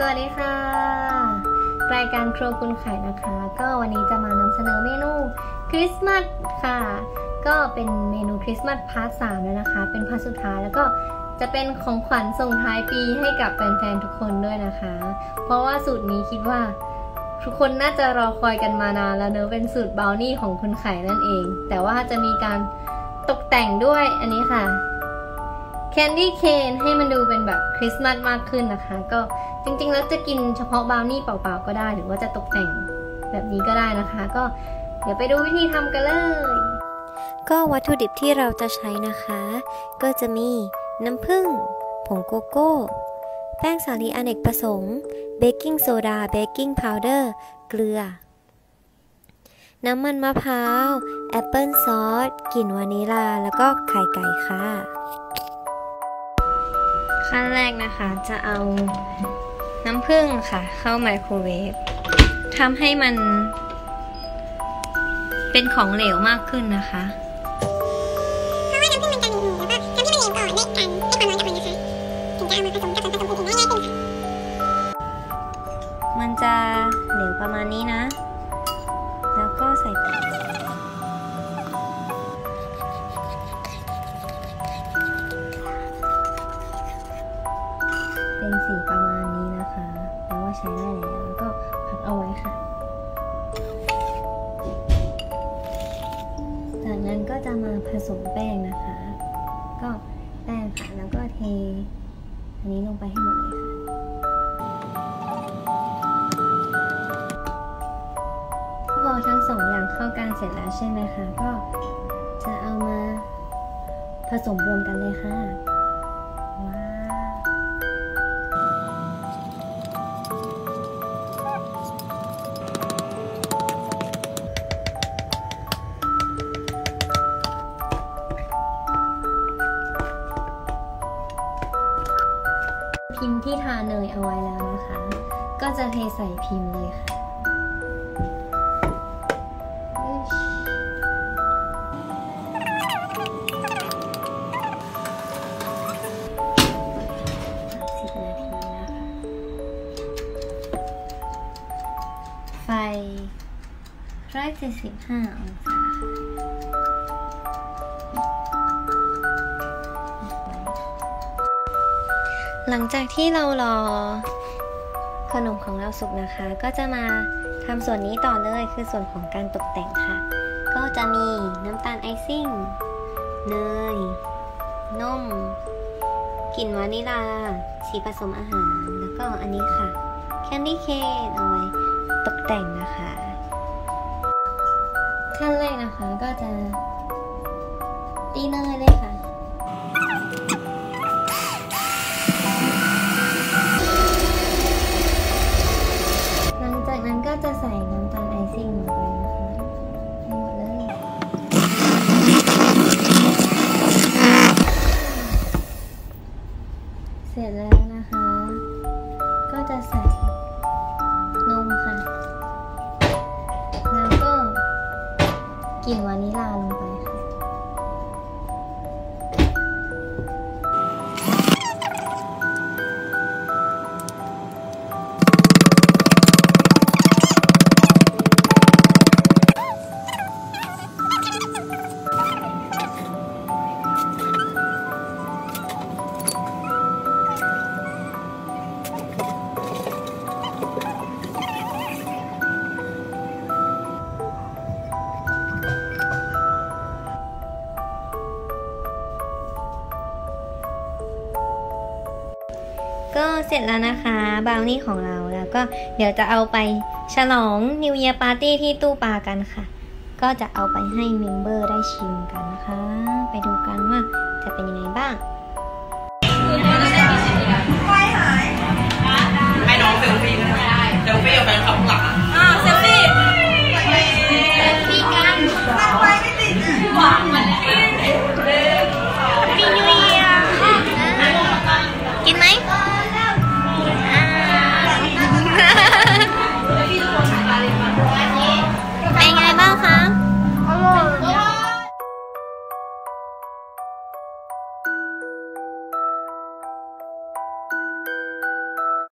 สวัสดีค่ะ รายการครัวคุณไข่นะคะ ก็วันนี้จะมานำเสนอเมนูคริสต์มาสค่ะ ก็เป็นเมนูคริสต์มาส part สามแล้วนะคะ เป็น part สุดท้ายแล้วก็จะเป็นของขวัญส่งท้ายปีให้กับแฟนๆทุกคนด้วยนะคะ เพราะว่าสูตรนี้คิดว่าทุกคนน่าจะรอคอยกันมานานแล้วเนอะเป็นสูตรบราวนี่ของคุณไข่นั่นเอง แต่ว่าจะมีการตกแต่งด้วยอันนี้ค่ะ candy cane ให้มันดูเป็นแบบคริสต์มาสมากขึ้นนะคะ ก็จริงๆ แล้วจะกินเฉพาะบราวนี่เปล่าๆก็ได้ หรือว่าจะตกแต่งแบบนี้ก็ได้นะคะ ก็เดี๋ยวไปดูวิธีทำกันเลย ก็วัตถุดิบที่เราจะใช้นะคะ ก็จะมีน้ำผึ้งผงโกโก้ แป้งสาลีอเนกประสงค์ baking soda baking powder เกลือ น้ำมันมะพร้าว applesauce กลิ่นวานิลา แล้วก็ไข่ไก่ค่ะ ขั้นแรกนะคะ จะเอาน้ำผึ้งค่ะ เข้าไมโครเวฟทำให้มัน เป็นของเหลวมากขึ้นนะคะเพราะว่าน้ำผึ้งมันจะเหลวๆแล้วก็ทำให้มันเหลวก่อนด้วยกันให้ความร้อนกับมันนะคะถึงจะเอามาผสม สมแป้งนะคะ ก็แป้งค่ะแล้วก็เท อันนี้ลงไปให้หมดเลยค่ะพอทั้งสองอย่างเข้ากันเสร็จแล้วใช่ไหมคะ ก็จะเอามาผสมรวมกันเลยค่ะ พิมพ์ที่ทาเนยเอาไว้แล้วนะคะ ก็จะเทใส่พิมพ์เลยค่ะสิบนาทีนะไฟร้อยเจ็ดสิบห้าองศา หลังจากที่เรารอขนมของเราสุกนะคะ ก็จะมาทำส่วนนี้ต่อเลยคือส่วนของการตกแต่งค่ะ ก็จะมีน้ำตาลไอซิ่งเนยนมกลิ่นวานิลา สีผสมอาหาร แล้วก็อันนี้ค่ะ แคนดี้เคนเอาไว้ตกแต่งนะคะ ขั้นแรกนะคะก็จะตีเนยเลยค่ะ สร็จแล้วนะคะ ก็จะใส่นมค่ะ แล้วก็กลิ่นวานิลาลงไป ก็เสร็จแล้วนะคะบราวนี่ของเราแล้วก็เดี๋ยวจะเอาไปฉลอง New Year Party ที่ตู้ปลากันค่ะ ก็จะเอาไปให้ member ได้ชิมกันนะคะ ไปดูกันว่าจะเป็นยังไงบ้าง